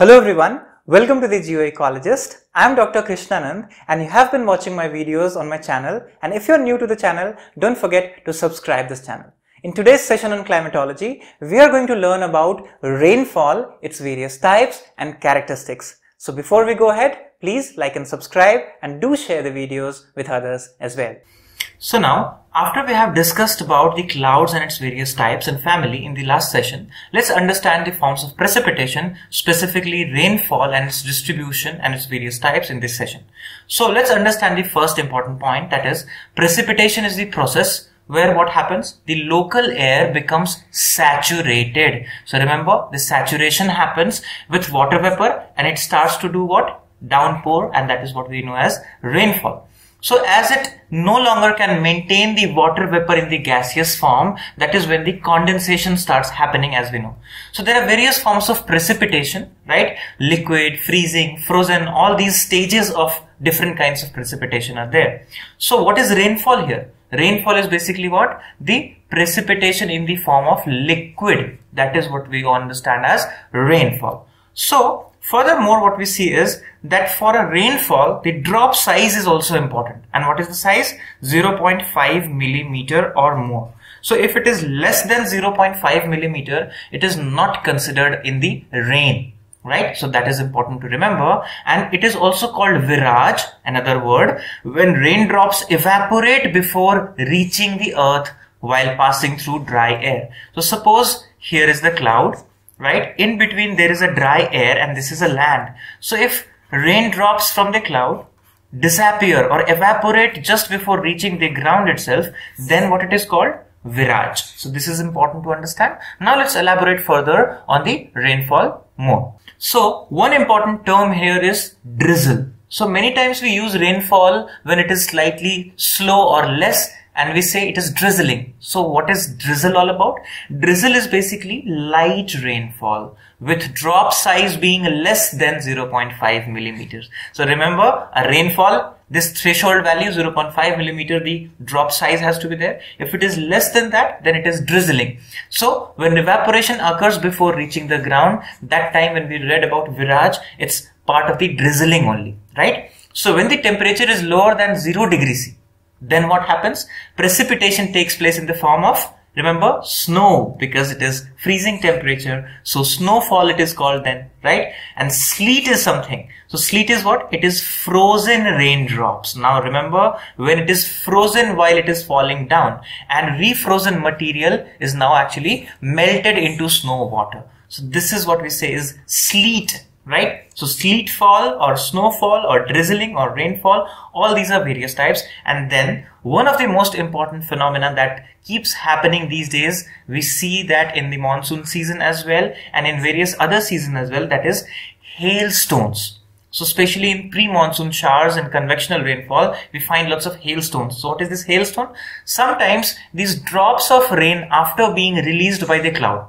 Hello everyone, welcome to the Geoecologist. I am Dr. Krishnanand and you have been watching my videos on my channel and if you're new to the channel, don't forget to subscribe this channel. In today's session on climatology, we are going to learn about rainfall, its various types and characteristics. So before we go ahead, please like and subscribe and do share the videos with others as well. So now, after we have discussed about the clouds and its various types and family in the last session, let's understand the forms of precipitation, specifically rainfall and its distribution and its various types in this session. So let's understand the first important point that is precipitation is the process where what happens? The local air becomes saturated. So remember the saturation happens with water vapor and it starts to do what? Downpour and that is what we know as rainfall. So as it no longer can maintain the water vapor in the gaseous form, that is when the condensation starts happening as we know. So there are various forms of precipitation, right? Liquid, freezing, frozen, all these stages of different kinds of precipitation are there. So what is rainfall here? Rainfall is basically what? The precipitation in the form of liquid. That is what we understand as rainfall. So Furthermore, what we see is that for a rainfall, the drop size is also important. And what is the size? 0.5 millimeter or more. So if it is less than 0.5 millimeter, it is not considered in the rain right so that is important to remember and it is also called virga another word when raindrops evaporate before reaching the earth while passing through dry air so suppose here is the cloud right? In between there is a dry air and this is a land. So if raindrops from the cloud disappear or evaporate just before reaching the ground itself, then what it is called? Virga. So this is important to understand. Now let's elaborate further on the rainfall more. So one important term here is drizzle. So many times we use rainfall when it is slightly slow or less and we say it is drizzling. So what is drizzle all about? Drizzle is basically light rainfall with drop size being less than 0.5 millimeters. So remember a rainfall, this threshold value 0.5 millimeter, the drop size has to be there. If it is less than that, then it is drizzling. So when evaporation occurs before reaching the ground, that time when we read about virga, it's part of the drizzling only, right? So when the temperature is lower than 0 degrees C, then what happens? Precipitation takes place in the form of, remember, snow because it is freezing temperature. So snowfall it is called then, right? And sleet is something. So sleet is what? It is frozen raindrops. Now remember, when it is frozen while it is falling down and refrozen material is now actually melted into snow water. So this is what we say is sleet right? So sleet fall or snowfall or drizzling or rainfall, all these are various types. And then one of the most important phenomena that keeps happening these days, we see that in the monsoon season as well and in various other seasons as well, that is hailstones. So especially in pre-monsoon showers and convectional rainfall, we find lots of hailstones. So what is this hailstone? Sometimes these drops of rain after being released by the cloud,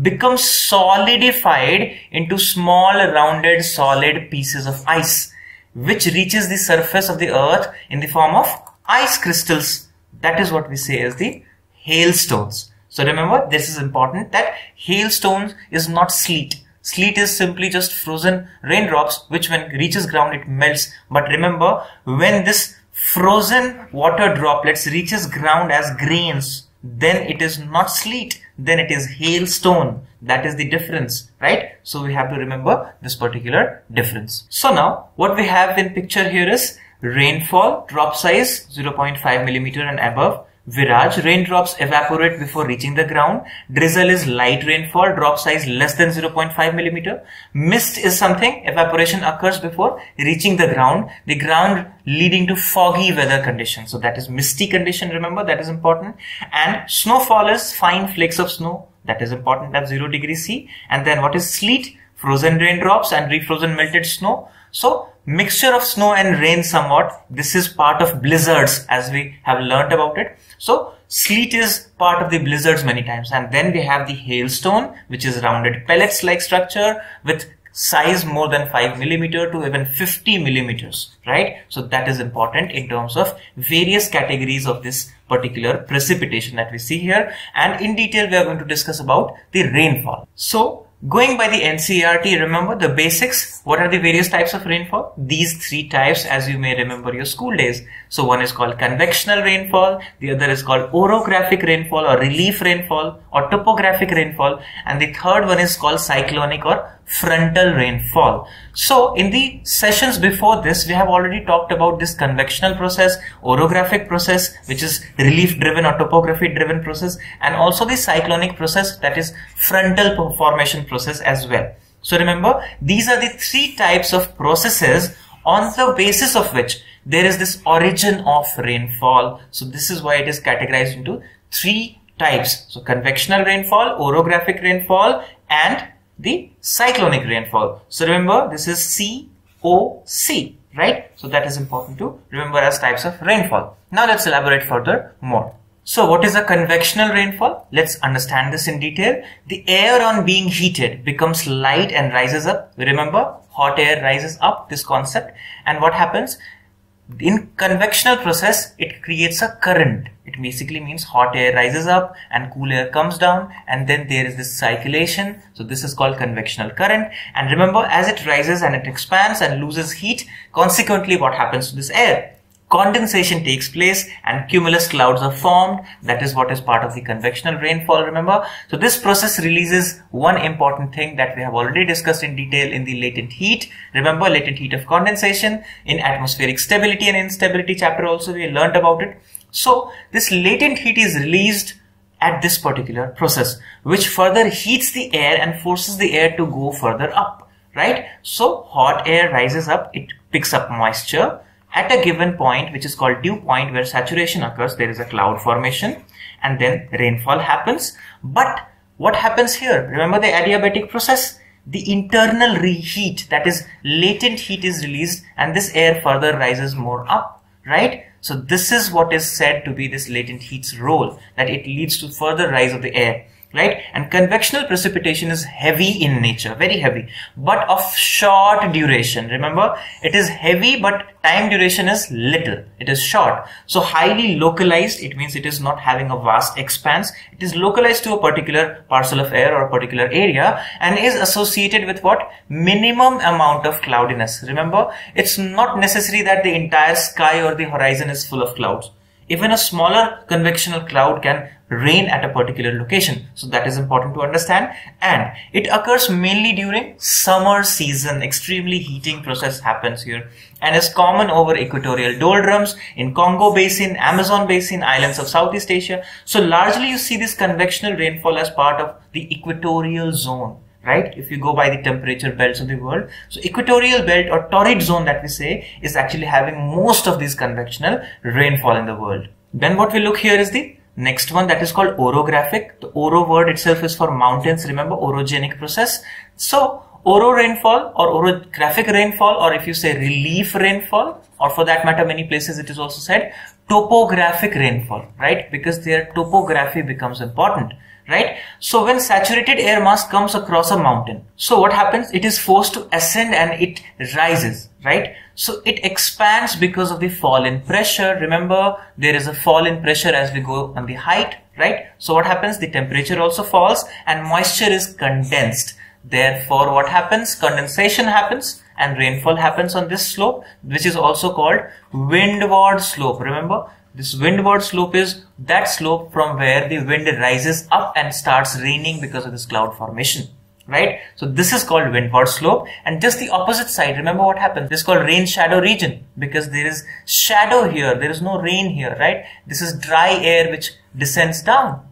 becomes solidified into small rounded solid pieces of ice which reaches the surface of the earth in the form of ice crystals. That is what we say as the hailstones. So remember this is important that hailstones is not sleet. Sleet is simply just frozen raindrops which when reaches ground it melts. But remember when this frozen water droplets reaches ground as grains then it is not sleet, then it is hailstone. That is the difference, right? So we have to remember this particular difference. So now what we have in picture here is rainfall, drop size 0.5 millimeter and above Virga, raindrops evaporate before reaching the ground. Drizzle is light rainfall, drop size less than 0.5 millimeter. Mist is something, evaporation occurs before reaching the ground. The ground leading to foggy weather conditions. So that is misty condition, remember, that is important. And snowfall is fine flakes of snow. That is important at 0 degree C. And then what is sleet? Frozen raindrops and refrozen melted snow. So mixture of snow and rain somewhat. This is part of blizzards as we have learnt about it. So sleet is part of the blizzards many times. And then we have the hailstone, which is rounded pellets like structure with size more than 5 millimeter to even 50 millimeters, right? So that is important in terms of various categories of this particular precipitation that we see here. And in detail, we are going to discuss about the rainfall. So Going by the NCERT, remember the basics. What are the various types of rainfall? These three types as you may remember your school days. So one is called convectional rainfall, the other is called orographic rainfall or relief rainfall or topographic rainfall and the third one is called cyclonic or frontal rainfall. So in the sessions before this, we have already talked about this convectional process, orographic process, which is relief driven or topography driven process, and also the cyclonic process that is frontal formation process as well. So remember, these are the three types of processes on the basis of which there is this origin of rainfall. So this is why it is categorized into three types. So convectional rainfall, orographic rainfall, and the cyclonic rainfall. So remember this is COC, right? So that is important to remember as types of rainfall. Now let's elaborate further more. So what is a convectional rainfall? Let's understand this in detail. The air on being heated becomes light and rises up. Remember hot air rises up this concept and what happens? In convectional process it creates a current. It basically means hot air rises up and cool air comes down and then there is this circulation. So this is called convectional current. And remember as it rises and it expands and loses heat consequently what happens to this air condensation takes place and cumulus clouds are formed. That is what is part of the convectional rainfall, remember. So this process releases one important thing that we have already discussed in detail in the latent heat. Remember latent heat of condensation in atmospheric stability and instability chapter also we learned about it. So this latent heat is released at this particular process which further heats the air and forces the air to go further up right so hot air rises up it picks up moisture at a given point which is called dew point where saturation occurs there is a cloud formation and then rainfall happens. But what happens here? Remember the adiabatic process? The internal reheat that is latent heat is released and this air further rises more up right? So this is what is said to be this latent heat's role that it leads to further rise of the air right? And convectional precipitation is heavy in nature, very heavy, but of short duration. Remember, it is heavy, but time duration is little. It is short. So highly localized, it means it is not having a vast expanse. It is localized to a particular parcel of air or a particular area and is associated with what? Minimum amount of cloudiness. Remember, it's not necessary that the entire sky or the horizon is full of clouds. Even a smaller convectional cloud can rain at a particular location. So that is important to understand. And it occurs mainly during summer season. Extremely heating process happens here and is common over equatorial doldrums in Congo Basin, Amazon Basin, islands of Southeast Asia. So largely you see this convectional rainfall as part of the equatorial zone right if you go by the temperature belts of the world so equatorial belt or torrid zone that we say is actually having most of this convectional rainfall in the world then what we look here is the Next one that is called orographic. The oro word itself is for mountains. Remember orogenic process. So oro rainfall or orographic rainfall or if you say relief rainfall or for that matter many places it is also said topographic rainfall right because their topography becomes important right so when saturated air mass comes across a mountain so what happens it is forced to ascend and it rises right so it expands because of the fall in pressure. Remember there is a fall in pressure as we go on the height right? So what happens? The temperature also falls and moisture is condensed. Therefore what happens? Condensation happens and rainfall happens on this slope which is also called windward slope. Remember this windward slope is that slope from where the wind rises up and starts raining because of this cloud formation right? So this is called windward slope. And just the opposite side remember what happens? This is called rain shadow region because there is shadow here. There is no rain here right? This is dry air which descends down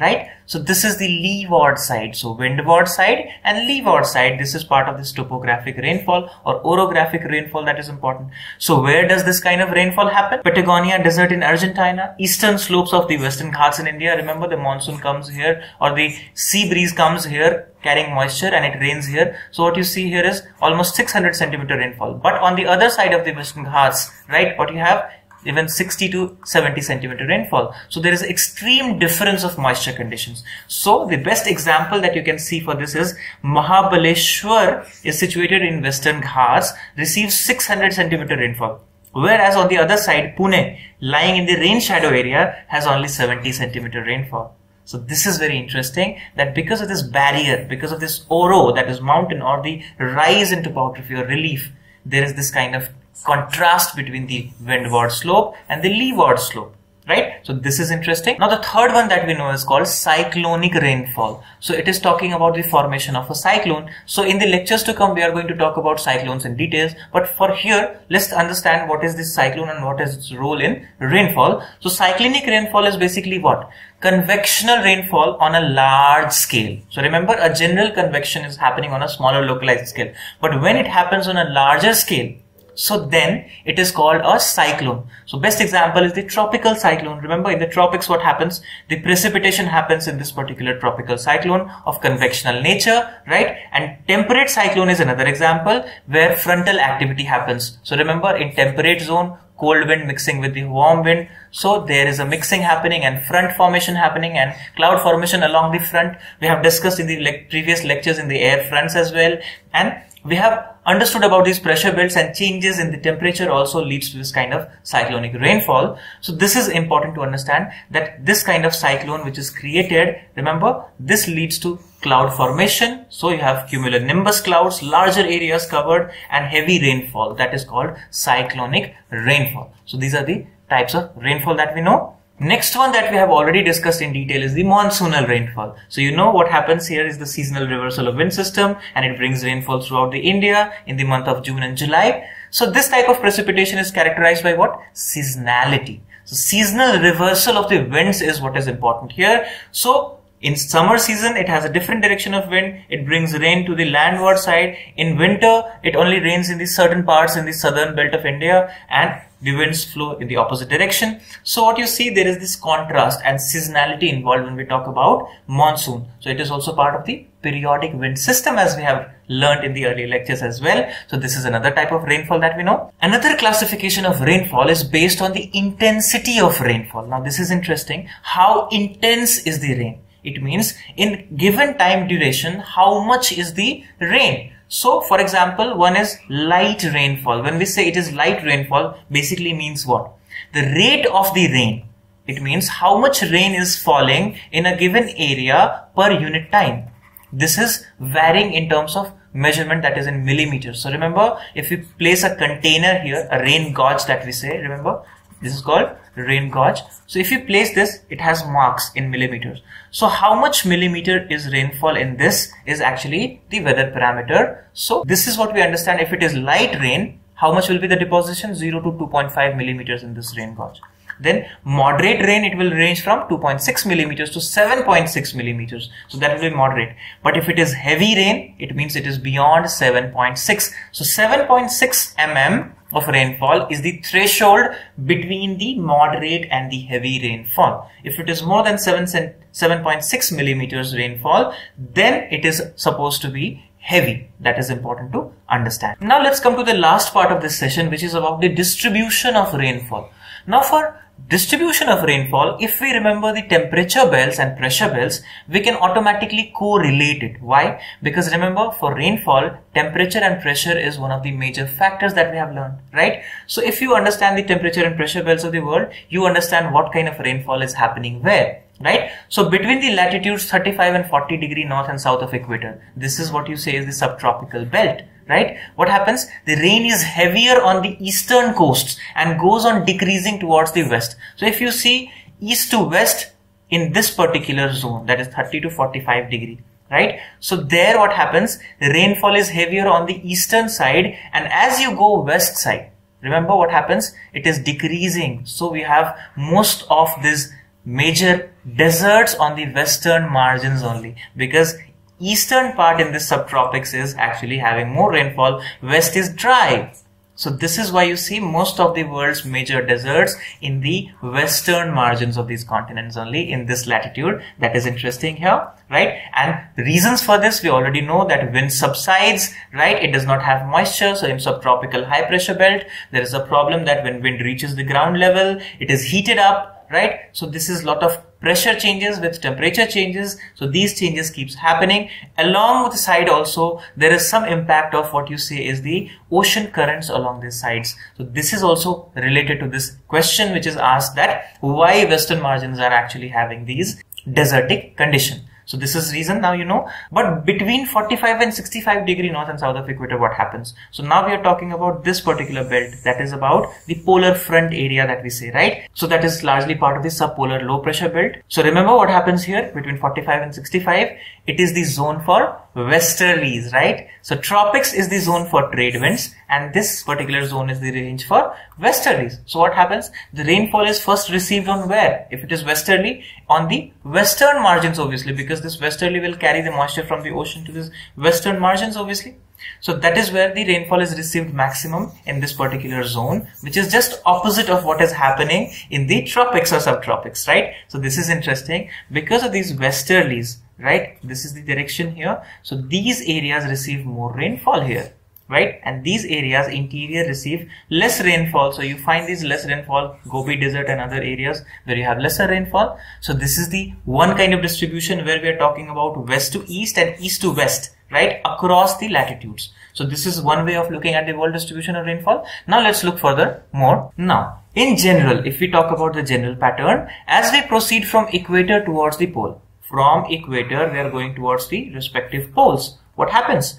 right? So this is the leeward side. So windward side and leeward side. This is part of this topographic rainfall or orographic rainfall that is important. So where does this kind of rainfall happen? Patagonia desert in Argentina, eastern slopes of the western Ghats in India. Remember the monsoon comes here or the sea breeze comes here carrying moisture and it rains here. So what you see here is almost 600 centimeter rainfall. But on the other side of the western Ghats, right, what you have even 60 to 70 centimeter rainfall. So there is extreme difference of moisture conditions. So the best example that you can see for this is Mahabaleshwar is situated in Western Ghats, receives 600 centimeter rainfall. Whereas on the other side, Pune, lying in the rain shadow area, has only 70 centimeter rainfall. So this is very interesting that because of this barrier, because of this oro that is mountain or the rise in topography or relief, there is this kind of contrast between the windward slope and the leeward slope right? So this is interesting. Now the third one that we know is called cyclonic rainfall. So it is talking about the formation of a cyclone. So in the lectures to come we are going to talk about cyclones in details. But for here let's understand what is this cyclone and what is its role in rainfall. So cyclonic rainfall is basically what? Convectional rainfall on a large scale. So remember a general convection is happening on a smaller localized scale. But when it happens on a larger scale so then it is called a cyclone. So best example is the tropical cyclone. Remember in the tropics what happens? The precipitation happens in this particular tropical cyclone of convectional nature, right? And temperate cyclone is another example where frontal activity happens. So remember in temperate zone, cold wind mixing with the warm wind. So there is a mixing happening and front formation happening and cloud formation along the front. We have discussed in the le previous lectures in the air fronts as well. And we have understood about these pressure belts and changes in the temperature also leads to this kind of cyclonic rainfall. So this is important to understand that this kind of cyclone which is created, remember this leads to cloud formation. So you have cumulonimbus clouds, larger areas covered and heavy rainfall that is called cyclonic rainfall. So these are the types of rainfall that we know. Next one that we have already discussed in detail is the monsoonal rainfall. So you know what happens here is the seasonal reversal of wind system and it brings rainfall throughout the India in the month of June and July. So this type of precipitation is characterized by what? Seasonality. So seasonal reversal of the winds is what is important here. So in summer season, it has a different direction of wind. It brings rain to the landward side. In winter, it only rains in the certain parts in the southern belt of India and the winds flow in the opposite direction. So what you see there is this contrast and seasonality involved when we talk about monsoon. So it is also part of the periodic wind system as we have learned in the earlier lectures as well. So this is another type of rainfall that we know. Another classification of rainfall is based on the intensity of rainfall. Now this is interesting. How intense is the rain? It means in given time duration, how much is the rain? So, for example, one is light rainfall. When we say it is light rainfall, basically means what? The rate of the rain. It means how much rain is falling in a given area per unit time. This is varying in terms of measurement that is in millimeters. So remember, if we place a container here, a rain gauge that we say, remember, this is called rain gauge. So if you place this, it has marks in millimeters. So how much millimeter is rainfall in this is actually the weather parameter. So this is what we understand. If it is light rain, how much will be the deposition? 0 to 2.5 millimeters in this rain gauge. Then moderate rain, it will range from 2.6 millimeters to 7.6 millimeters. So that will be moderate. But if it is heavy rain, it means it is beyond 7.6. So 7.6 mm of rainfall is the threshold between the moderate and the heavy rainfall. If it is more than 7, 7.6 millimeters rainfall, then it is supposed to be heavy. That is important to understand. Now let's come to the last part of this session, which is about the distribution of rainfall. Now for distribution of rainfall, if we remember the temperature belts and pressure belts, we can automatically correlate it. Why? Because remember for rainfall, temperature and pressure is one of the major factors that we have learned, right? So if you understand the temperature and pressure belts of the world, you understand what kind of rainfall is happening where right so between the latitudes 35 and 40 degree north and south of equator this is what you say is the subtropical belt right? What happens? The rain is heavier on the eastern coasts and goes on decreasing towards the west. So if you see east to west in this particular zone, that is 30 to 45 degree, right? So there what happens? The rainfall is heavier on the eastern side and as you go west side, remember what happens? It is decreasing. So we have most of these major deserts on the western margins only because eastern part in the subtropics is actually having more rainfall. West is dry. So this is why you see most of the world's major deserts in the western margins of these continents only in this latitude. That is interesting here, right? And the reasons for this, we already know that wind subsides, right? It does not have moisture. So in subtropical high pressure belt, there is a problem that when wind reaches the ground level, it is heated up, right? So this is lot of pressure changes with temperature changes. So these changes keeps happening. Along with the side also there is some impact of what you say is the ocean currents along these sides. So this is also related to this question which is asked that why western margins are actually having these desertic condition. So this is reason now you know. But between 45 and 65 degree north and south of equator, what happens? So now we are talking about this particular belt that is about the polar front area that we say, right? So that is largely part of the subpolar low pressure belt. So remember what happens here between 45 and 65? It is the zone for westerlies, right? So tropics is the zone for trade winds and this particular zone is the range for westerlies. So what happens? The rainfall is first received on where? If it is westerly, on the western margins obviously because this westerly will carry the moisture from the ocean to this western margins obviously. So that is where the rainfall is received maximum in this particular zone, which is just opposite of what is happening in the tropics or subtropics, right? So this is interesting because of these westerlies, right? This is the direction here. So these areas receive more rainfall here right? And these areas interior receive less rainfall. So you find these less rainfall gobi desert and other areas where you have lesser rainfall. So this is the one kind of distribution where we are talking about west to east and east to west right? Across the latitudes. So this is one way of looking at the world distribution of rainfall. Now let's look further more. Now in general if we talk about the general pattern as we proceed from equator towards the pole from equator we are going towards the respective poles what happens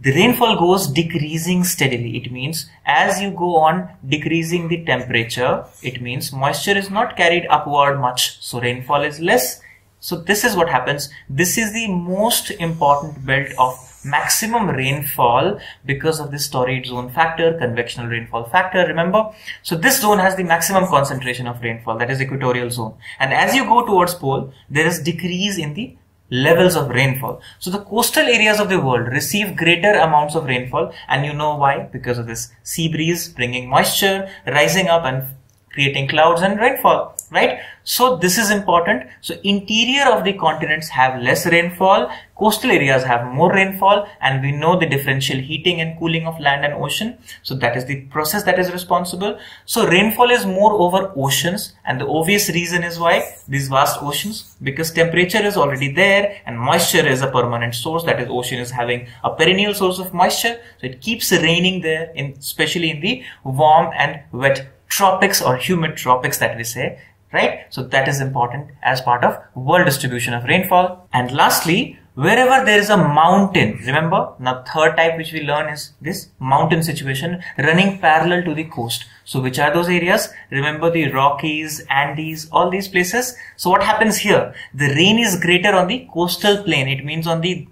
the rainfall goes decreasing steadily. It means as you go on decreasing the temperature, it means moisture is not carried upward much. So rainfall is less. So this is what happens. This is the most important belt of maximum rainfall because of this torrid zone factor, convectional rainfall factor, remember? So this zone has the maximum concentration of rainfall, that is equatorial zone. And as you go towards pole, there is decrease in the levels of rainfall. So the coastal areas of the world receive greater amounts of rainfall and you know why? Because of this sea breeze bringing moisture, rising up and creating clouds and rainfall, right? So this is important. So interior of the continents have less rainfall, coastal areas have more rainfall and we know the differential heating and cooling of land and ocean. So that is the process that is responsible. So rainfall is more over oceans and the obvious reason is why these vast oceans because temperature is already there and moisture is a permanent source that is ocean is having a perennial source of moisture. So it keeps raining there in especially in the warm and wet tropics or humid tropics that we say right? So that is important as part of world distribution of rainfall. And lastly, wherever there is a mountain, remember now third type which we learn is this mountain situation running parallel to the coast. So which are those areas? Remember the Rockies, Andes, all these places. So what happens here? The rain is greater on the coastal plain. It means on the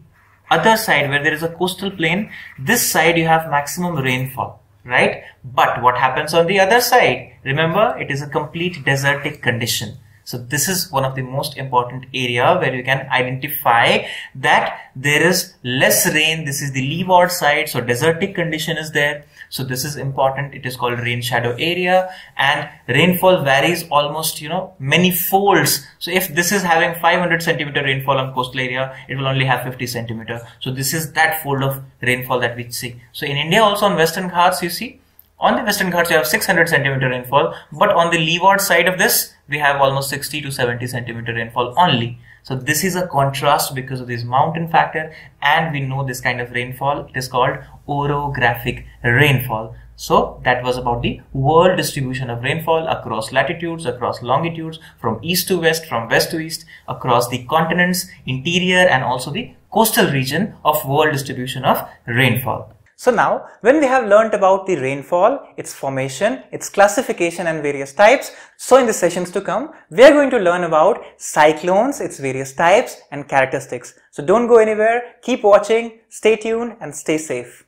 other side where there is a coastal plain, this side you have maximum rainfall right? But what happens on the other side? Remember, it is a complete desertic condition. So this is one of the most important area where you can identify that there is less rain. This is the leeward side. So desertic condition is there. So this is important. It is called rain shadow area and rainfall varies almost, you know, many folds. So if this is having 500 centimeter rainfall on coastal area, it will only have 50 centimeter. So this is that fold of rainfall that we see. So in India also on Western Ghats, you see on the Western Ghats, you have 600 centimeter rainfall, but on the leeward side of this, we have almost 60 to 70 centimeter rainfall only. So this is a contrast because of this mountain factor and we know this kind of rainfall, it is called orographic rainfall. So that was about the world distribution of rainfall across latitudes, across longitudes, from east to west, from west to east, across the continents, interior and also the coastal region of world distribution of rainfall. So now, when we have learnt about the rainfall, its formation, its classification and various types, so in the sessions to come, we are going to learn about cyclones, its various types and characteristics. So don't go anywhere, keep watching, stay tuned and stay safe.